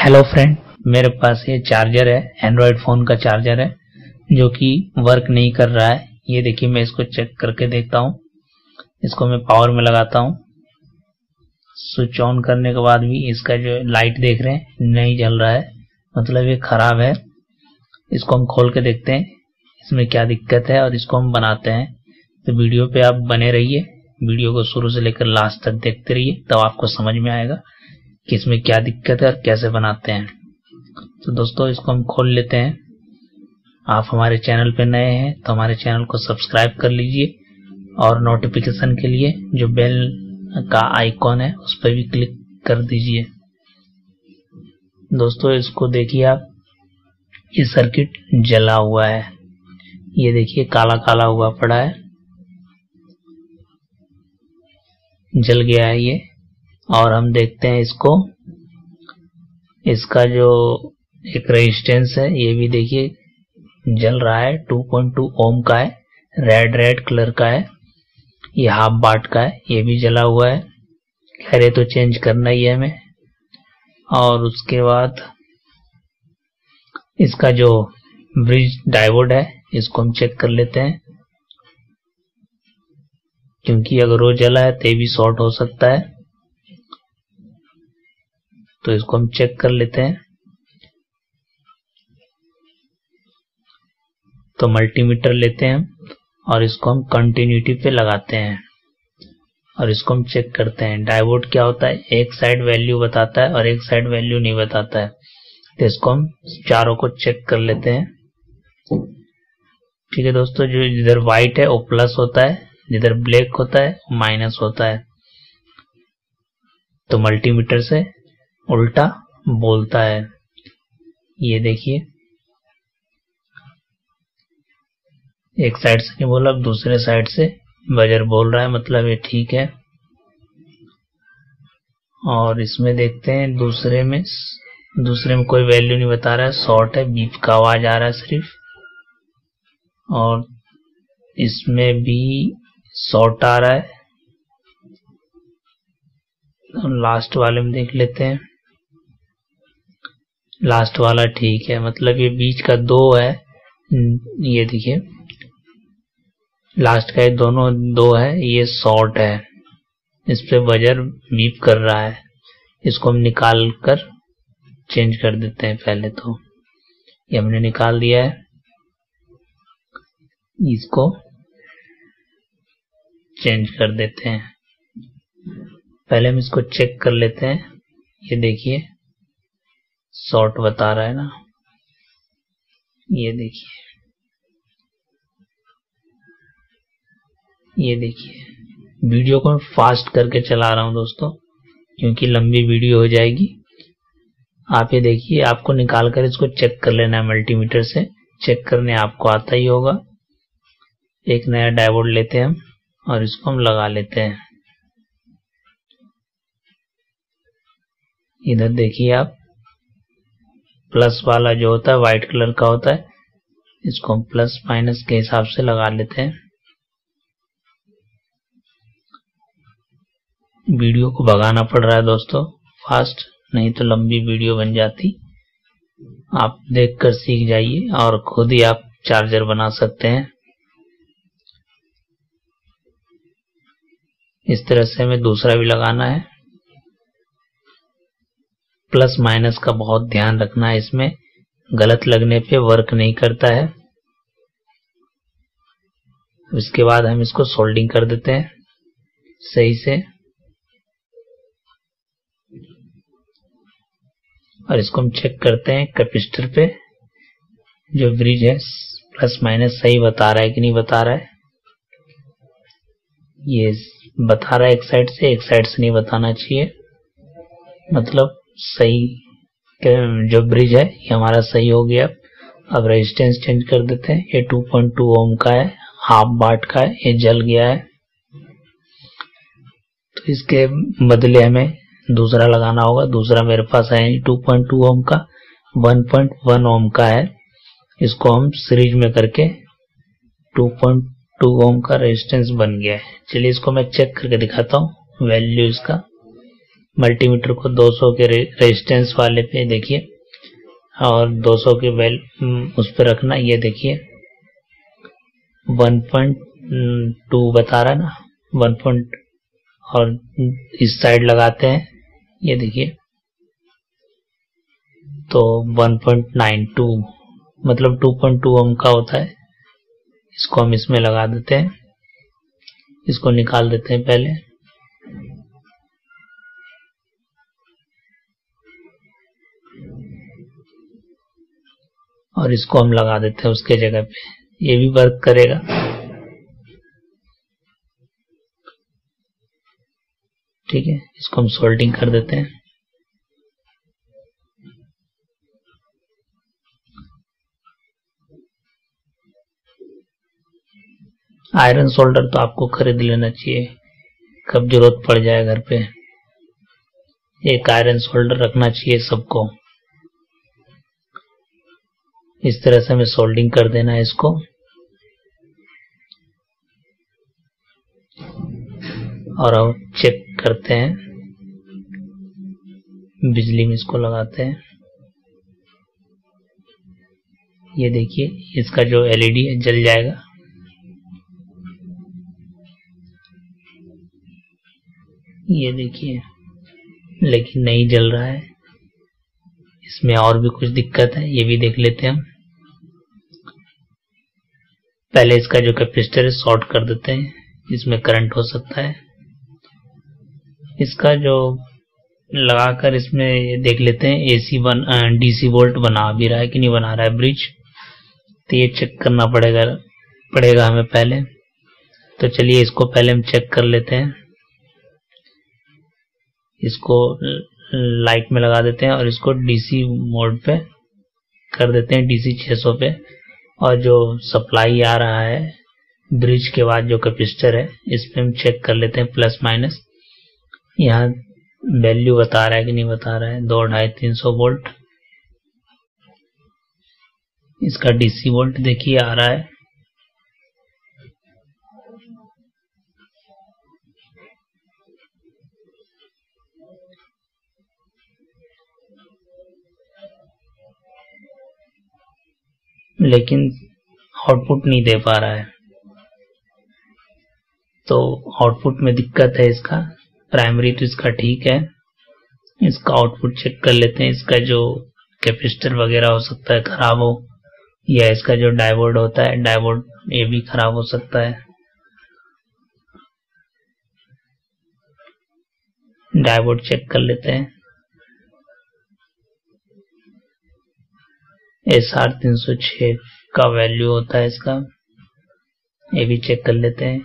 Hello friend मेरे पास ये charger है एंड्रॉयड फ़ोन का चार्जर है, जो कि वर्क नहीं कर रहा है। ये देखिए, मैं इसको चेक करके देखता हूँ। इसको मैं पावर में लगाता हूँ। स्विच ऑन करने के बाद भी इसका जो लाइट देख रहे हैं, नहीं जल रहा है। मतलब ये खराब है। इसको हम खोल के देखते हैं। इसमें क्या दिक्कत है और इसको हम बनाते हैं। तो वीडियो पे आप बने रहिए। वीडियो को शुरू से लेकर लास्ट तक देखते रहिए, तब तो आपको समझ में आएगा। कि इसमें क्या दिक्कत है और कैसे बनाते हैं। तो दोस्तों, इसको हम खोल लेते हैं। आप हमारे चैनल पर नए हैं तो हमारे चैनल को सब्सक्राइब कर लीजिए और नोटिफिकेशन के लिए जो बेल का आइकॉन है, उस पर भी क्लिक कर दीजिए। दोस्तों, इसको देखिए आप। ये सर्किट जला हुआ है। ये देखिए, काला काला हुआ पड़ा है। जल गया है ये। और हम देखते हैं इसको। इसका जो एक रेजिस्टेंस है, ये भी देखिए, जल रहा है 2.2 ओम का है रेड रेड कलर का है, ये हाफ़ बाट का है, ये भी जला हुआ है। खैर, ये तो चेंज करना ही है हमें। और उसके बाद इसका जो ब्रिज डायोड है, इसको हम चेक कर लेते हैं। क्योंकि अगर वो जला है तो भी शॉर्ट हो सकता है। तो इसको हम चेक कर लेते हैं। तो मल्टीमीटर लेते हैं और इसको हम कंटिन्यूटी पे लगाते हैं और इसको हम चेक करते हैं। डायोड क्या होता है? एक साइड वैल्यू बताता है और एक साइड वैल्यू नहीं बताता है। तो इसको हम चारों को चेक कर लेते हैं। ठीक है दोस्तों, जो जिधर व्हाइट है, वो प्लस होता है। जिधर ब्लैक होता है माइनस होता है। तो मल्टीमीटर से उल्टा बोलता है। ये देखिए। एक साइड से नहीं बोला अब दूसरे साइड से बजर बोल रहा है मतलब ये ठीक है। और इसमें देखते हैं, दूसरे में दूसरे में कोई वैल्यू नहीं बता रहा है शॉर्ट है बीप का आवाज़ आ रहा है सिर्फ़। और इसमें भी शॉर्ट आ रहा है। लास्ट वाले में देख लेते हैं। लास्ट वाला ठीक है मतलब ये बीच का दो है। ये देखिए। लास्ट का ये दोनों दो है, ये शॉर्ट है। इस पे बजर बीप कर रहा है। इसको हम निकाल कर चेंज कर देते हैं पहले तो। ये हमने निकाल दिया है। इसको चेंज कर देते हैं। पहले हम इसको चेक कर लेते हैं। ये देखिए। शॉर्ट बता रहा है ना, ये देखिए ये देखिए, वीडियो को मैं फास्ट करके चला रहा हूँ दोस्तों, क्योंकि लंबी वीडियो हो जाएगी। आप ये देखिए, आपको निकाल कर इसको चेक कर लेना है मल्टीमीटर से, चेक करने आपको आता ही होगा। एक नया डायोड लेते हैं हम, और इसको हम लगा लेते हैं। इधर देखिए आप प्लस वाला जो होता है व्हाइट कलर का होता है, इसको हम प्लस माइनस के हिसाब से लगा लेते हैं। वीडियो को भगाना पड़ रहा है दोस्तों, फास्ट, नहीं तो लंबी वीडियो बन जाती। आप देखकर सीख जाइए और खुद ही आप चार्जर बना सकते हैं। इस तरह से हमें दूसरा भी लगाना है। प्लस माइनस का बहुत ध्यान रखना है इसमें। गलत लगने पे वर्क नहीं करता है। इसके बाद हम इसको सोल्डिंग कर देते हैं, सही से। और इसको हम चेक करते हैं कैपेसिटर पे, जो ब्रिज है प्लस माइनस सही बता रहा है कि नहीं बता रहा है। ये बता रहा है एक साइड से, एक साइड से नहीं बताना चाहिए। मतलब सही जो ब्रिज है, ये हमारा सही हो गया। अब रेजिस्टेंस चेंज कर देते हैं। ये 2.2 ओम का है हाफ़ बाट का है, ये जल गया है। तो इसके बदले हमें दूसरा लगाना होगा। दूसरा मेरे पास है 2.2 ओम का 1.1 ओम का है। इसको हम सीरीज़ में करके 2.2 ओम का रेजिस्टेंस बन गया है। चलिए इसको मैं चेक करके दिखाता हूँ। वैल्यू इसका। मल्टीमीटर को 200 के रेजिस्टेंस वाले पे देखिए। और 200 के वेल उस पर रखना, ये देखिए। 1.2 बता रहा ना वन पॉइंट और इस साइड लगाते हैं, ये देखिए। तो 1.92 मतलब 2.2 ओम का होता है। इसको हम इसमें लगा देते हैं। इसको निकाल देते हैं पहले। और इसको हम लगा देते हैं उसके जगह पे। ये भी वर्क करेगा। ठीक है, इसको हम सोल्डिंग कर देते हैं। आयरन सोल्डर तो आपको खरीद लेना चाहिए। कब ज़रूरत पड़ जाए घर पे। एक आयरन सोल्डर रखना चाहिए सबको। इस तरह से हमें सोल्डिंग कर देना है इसको। और अब चेक करते हैं। बिजली में इसको लगाते हैं। ये देखिए, इसका जो एलईडी है, जल जाएगा। ये देखिए, लेकिन नहीं जल रहा है। इसमें और भी कुछ दिक्कत है, ये भी देख लेते हैं हम। पहले इसका जो कैपेसिटर है शॉर्ट कर देते हैं इसमें करंट हो सकता है। इसका जो लगाकर इसमें देख लेते हैं एसी बन डीसी वोल्ट बना भी रहा है कि नहीं बना रहा है ब्रिज तो ये चेक करना पड़ेगा पड़ेगा हमें पहले। तो चलिए इसको पहले हम चेक कर लेते हैं। इसको लाइट में लगा देते हैं और इसको डीसी मोड पे कर देते हैं, डीसी 600 पे। और जो सप्लाई आ रहा है, ब्रिज के बाद जो कैपेसिटर है, इस पे हम चेक कर लेते हैं प्लस माइनस यहाँ वैल्यू बता रहा है कि नहीं बता रहा है, दो ढाई तीन सौ वोल्ट इसका डीसी वोल्ट देखिए आ रहा है। लेकिन आउटपुट नहीं दे पा रहा है। तो आउटपुट में दिक्कत है इसका। प्राइमरी तो इसका ठीक है। इसका आउटपुट चेक कर लेते हैं। इसका जो कैपेसिटर वगैरह हो सकता है खराब हो, या इसका जो डायोड होता है डायोड ये भी खराब हो सकता है। डायोड चेक कर लेते हैं। एस आर तीन सौ छ का वैल्यू होता है इसका। ये भी चेक कर लेते हैं।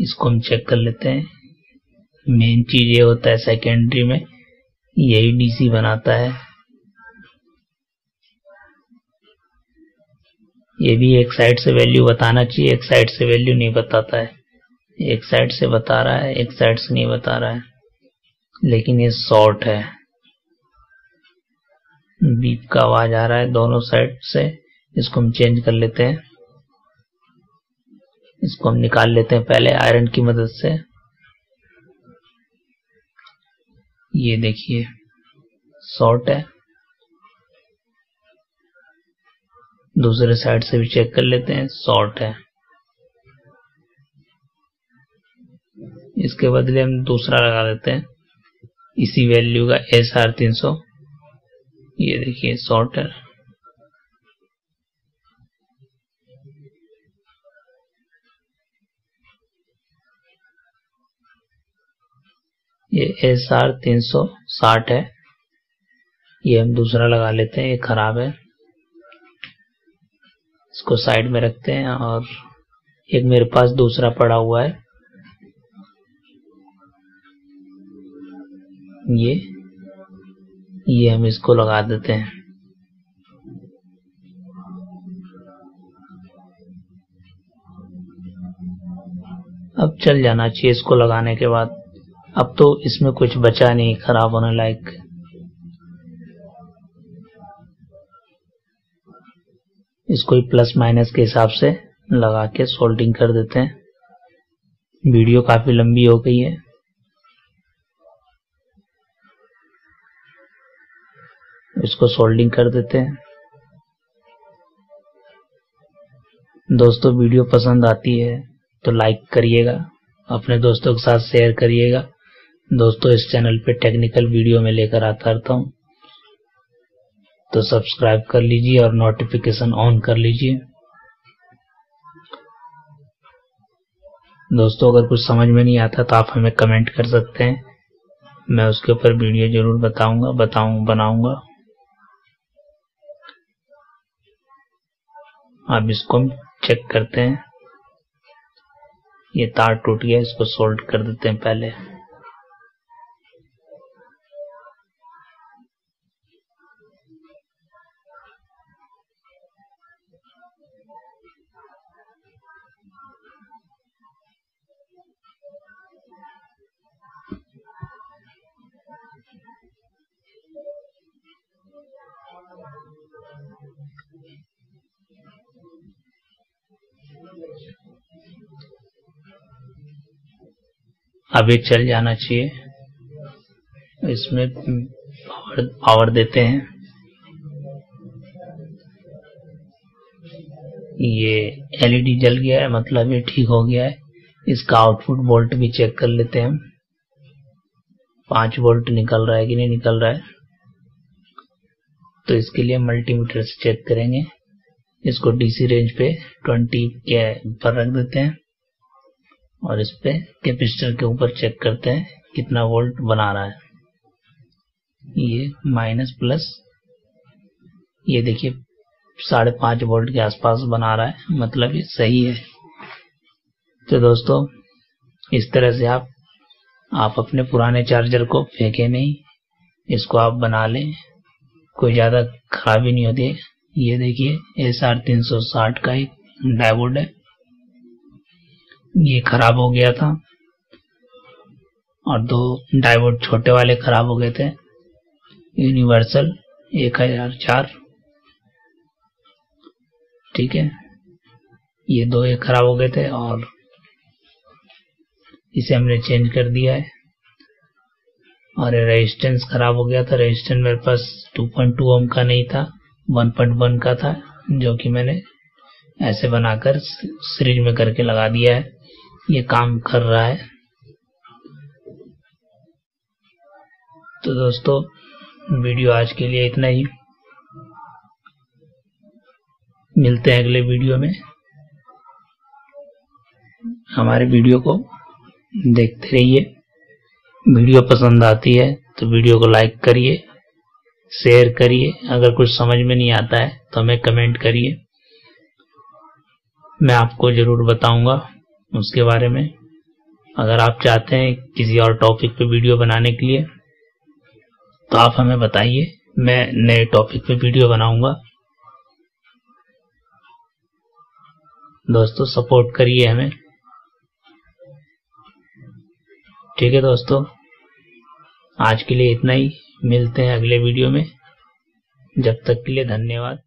इसको हम चेक कर लेते हैं। मेन चीज़ ये होता है सेकेंडरी में। यही डीसी बनाता है। ये भी एक साइड से वैल्यू बताना चाहिए, एक साइड से वैल्यू नहीं बताता है। एक साइड से बता रहा है, एक साइड से नहीं बता रहा है। लेकिन ये शॉर्ट है। बीप का आवाज़ आ रहा है दोनों साइड से। इसको हम चेंज कर लेते हैं। इसको हम निकाल लेते हैं पहले आयरन की मदद से। ये देखिए शॉर्ट है। दूसरे साइड से भी चेक कर लेते हैं शॉर्ट है। इसके बदले हम दूसरा लगा देते हैं। इसी वैल्यू का एस आर तीन सौ। ये देखिए शॉर्ट है ये एस आर तीन सौ साठ है। ये हम दूसरा लगा लेते हैं, ये खराब है। इसको साइड में रखते हैं और एक मेरे पास दूसरा पड़ा हुआ है। ये ये हम इसको लगा देते हैं। अब चल जाना चाहिए इसको लगाने के बाद। अब तो इसमें कुछ बचा नहीं, खराब होने लायक। इसको ही प्लस माइनस के हिसाब से लगा के सोल्डिंग कर देते हैं। वीडियो काफ़ी लंबी हो गई है। इसको सोल्डिंग कर देते हैं। दोस्तों, वीडियो पसंद आती है तो लाइक करिएगा, अपने दोस्तों के साथ शेयर करिएगा। दोस्तों, इस चैनल पे टेक्निकल वीडियो में लेकर आता रहता हूँ। तो सब्सक्राइब कर लीजिए और नोटिफिकेशन ऑन कर लीजिए। दोस्तों, अगर कुछ समझ में नहीं आता तो आप हमें कमेंट कर सकते हैं। मैं उसके ऊपर वीडियो ज़रूर बताऊँगा, बताऊँ, बनाऊँगा। अब इसको चेक करते हैं। ये तार टूट गया, इसको सोल्ड कर देते हैं पहले। अब ये चल जाना चाहिए। इसमें पावर पावर देते हैं। ये एलईडी जल गया है मतलब ये ठीक हो गया है। इसका आउटपुट वोल्ट भी चेक कर लेते हैं हम। पाँच वोल्ट निकल रहा है कि नहीं निकल रहा है? तो इसके लिए मल्टीमीटर से चेक करेंगे। इसको डीसी रेंज पे 20 के पर रख देते हैं और इस पे कैपेसिटर के ऊपर चेक करते हैं कितना वोल्ट बना रहा है। ये माइनस प्लस ये देखिए साढ़े पाँच वोल्ट के आसपास बना रहा है मतलब ये सही है। तो दोस्तों, इस तरह से आप आप अपने पुराने चार्जर को फेंके नहीं, इसको आप बना लें। कोई ज़्यादा खराबी नहीं होती। ये देखिए एस आर तीन सौ साठ का एक डायवोड है। ये खराब हो गया था और दो डायोड छोटे वाले खराब हो गए थे। यूनिवर्सल एक हज़ार चार। ठीक है, ये दो एक खराब हो गए थे और इसे हमने चेंज कर दिया है। और रेजिस्टेंस खराब हो गया था। रेजिस्टेंस मेरे पास 2.2 ओम का नहीं था 1.1 का था, जो कि मैंने ऐसे बनाकर सीरीज़ में करके लगा दिया है। ये काम कर रहा है। तो दोस्तों, वीडियो आज के लिए इतना ही। मिलते हैं अगले वीडियो में। हमारे वीडियो को देखते रहिए। वीडियो पसंद आती है तो वीडियो को लाइक करिए, शेयर करिए। अगर कुछ समझ में नहीं आता है तो हमें कमेंट करिए। मैं आपको ज़रूर बताऊँगा उसके बारे में। अगर आप चाहते हैं किसी और टॉपिक पे वीडियो बनाने के लिए तो आप हमें बताइए। मैं नए टॉपिक पे वीडियो बनाऊँगा। दोस्तों सपोर्ट करिए हमें। ठीक है दोस्तों, आज के लिए इतना ही। मिलते हैं अगले वीडियो में। जब तक के लिए धन्यवाद।